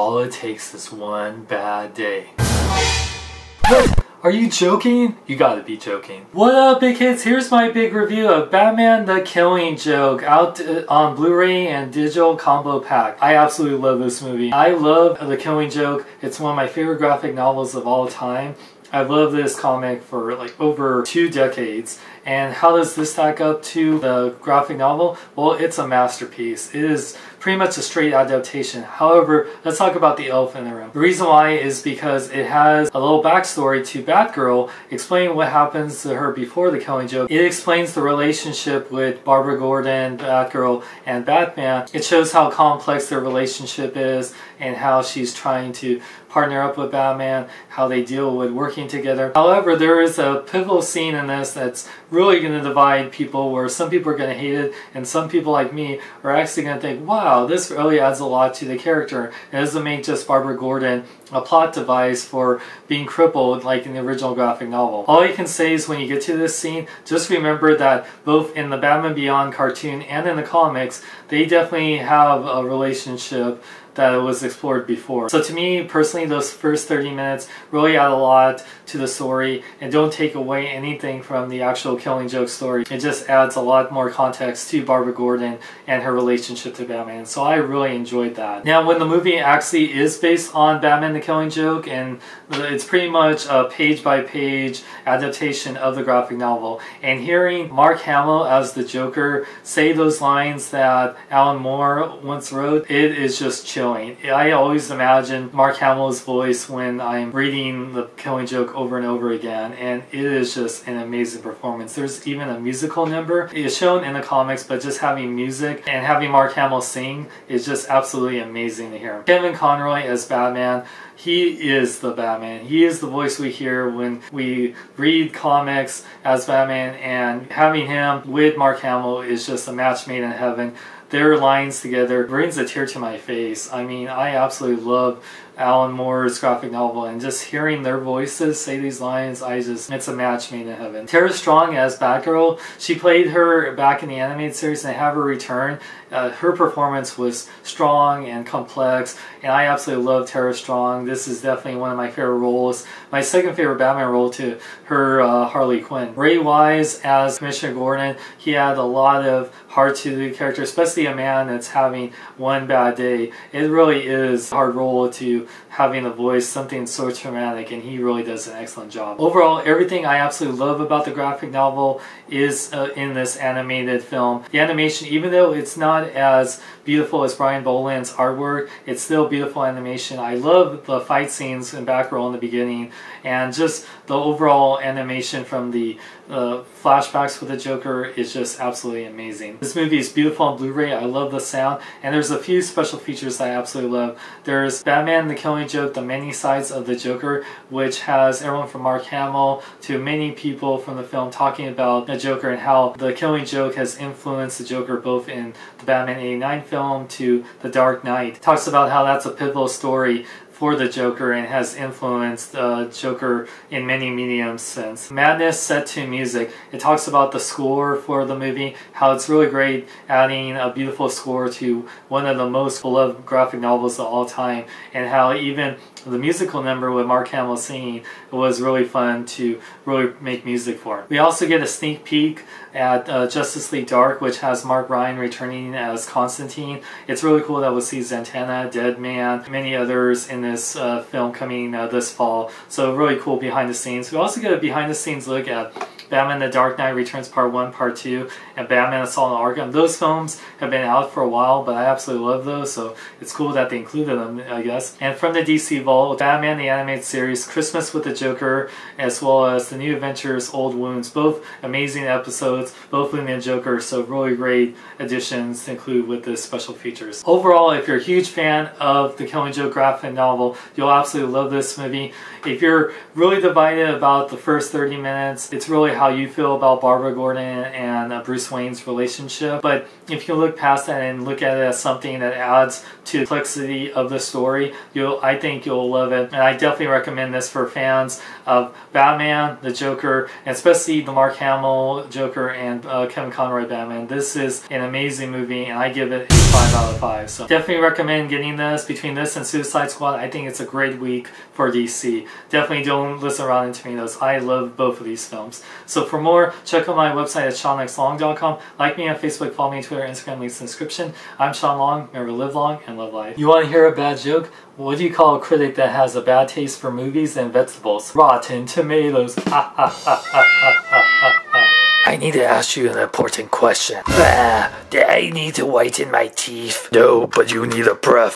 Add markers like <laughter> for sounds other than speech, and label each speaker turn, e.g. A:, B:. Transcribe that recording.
A: All it takes is one bad day. <gasps> Are you joking? You gotta be joking. What up, big hits? Here's my big review of Batman the Killing Joke out uh, on Blu-ray and digital combo pack. I absolutely love this movie. I love The Killing Joke. It's one of my favorite graphic novels of all time. I love this comic for like over two decades. And how does this stack up to the graphic novel? Well, it's a masterpiece. It is pretty much a straight adaptation. However, let's talk about the elephant in the room. The reason why is because it has a little backstory to Batgirl, explaining what happens to her before the killing joke. It explains the relationship with Barbara Gordon, Batgirl, and Batman. It shows how complex their relationship is and how she's trying to partner up with Batman, how they deal with working together. However, there is a pivotal scene in this that's really going to divide people where some people are going to hate it and some people like me are actually going to think, wow, this really adds a lot to the character. It doesn't make just Barbara Gordon a plot device for being crippled like in the original graphic novel. All I can say is when you get to this scene, just remember that both in the Batman Beyond cartoon and in the comics, they definitely have a relationship that was explored before. So to me, personally, those first 30 minutes really add a lot to the story and don't take away anything from the actual Killing Joke story. It just adds a lot more context to Barbara Gordon and her relationship to Batman. So I really enjoyed that. Now, when the movie actually is based on Batman the Killing Joke and it's pretty much a page by page adaptation of the graphic novel and hearing Mark Hamill as the Joker say those lines that Alan Moore once wrote, it is just chill I always imagine Mark Hamill's voice when I'm reading The Killing Joke over and over again, and it is just an amazing performance. There's even a musical number. It's shown in the comics, but just having music and having Mark Hamill sing is just absolutely amazing to hear. Kevin Conroy as Batman, he is the Batman. He is the voice we hear when we read comics as Batman, and having him with Mark Hamill is just a match made in heaven their lines together brings a tear to my face. I mean, I absolutely love Alan Moore's graphic novel, and just hearing their voices say these lines, I just, it's a match made in heaven. Tara Strong as Batgirl, she played her back in the animated series and have her return. Uh, her performance was strong and complex, and I absolutely love Tara Strong. This is definitely one of my favorite roles. My second favorite Batman role to her, uh, Harley Quinn. Ray Wise as Commissioner Gordon, he had a lot of heart to the character, especially a man that's having one bad day. It really is a hard role to having a voice, something so traumatic, and he really does an excellent job. Overall, everything I absolutely love about the graphic novel is uh, in this animated film. The animation, even though it's not as beautiful as Brian Bolland's artwork, it's still beautiful animation. I love the fight scenes in Batgirl in the beginning, and just the overall animation from the uh, flashbacks with the Joker is just absolutely amazing. This movie is beautiful on Blu-ray. I love the sound, and there's a few special features I absolutely love. There's Batman the Killing Joke, The Many Sides of the Joker, which has everyone from Mark Hamill to many people from the film talking about the Joker and how the Killing Joke has influenced the Joker both in the Batman 89 film to The Dark Knight. Talks about how that's a pivotal story for the Joker and has influenced uh, Joker in many mediums since. Madness set to music. It talks about the score for the movie, how it's really great adding a beautiful score to one of the most beloved graphic novels of all time, and how even the musical number with Mark Hamill singing was really fun to really make music for. We also get a sneak peek at uh, Justice League Dark, which has Matt Ryan returning as Constantine. It's really cool that we'll see Zatanna, Deadman, many others in this uh, film coming uh, this fall. So really cool behind the scenes. We also get a behind the scenes look at Batman The Dark Knight Returns Part 1, Part 2, and Batman Assault on Arkham. Those films have been out for a while, but I absolutely love those, so it's cool that they included them, I guess. And from the DC Vault, Batman the Animated Series, Christmas with the Joker, as well as The New Adventures, Old Wounds. Both amazing episodes, both with the Joker, so really great additions to include with the special features. Overall, if you're a huge fan of the Killing Joke graphic novel, you'll absolutely love this movie. If you're really divided about the first 30 minutes, it's really how you feel about Barbara Gordon and uh, Bruce Wayne's relationship, but if you look past that and look at it as something that adds to the complexity of the story, you'll I think you'll love it. And I definitely recommend this for fans of Batman, the Joker, and especially the Mark Hamill Joker and uh, Kevin Conroy Batman. This is an amazing movie, and I give it a five out of five. So definitely recommend getting this. Between this and Suicide Squad, I think it's a great week for DC. Definitely don't listen around into me those. I love both of these films. So for more, check out my website at SeanXLong.com. Like me on Facebook, follow me on Twitter, Instagram, links in the description. I'm Sean Long. Remember, live long and love life. You want to hear a bad joke? What do you call a critic that has a bad taste for movies and vegetables? Rotten tomatoes. I need to ask you an important question. Ah, I need to whiten my teeth. No, but you need a breath.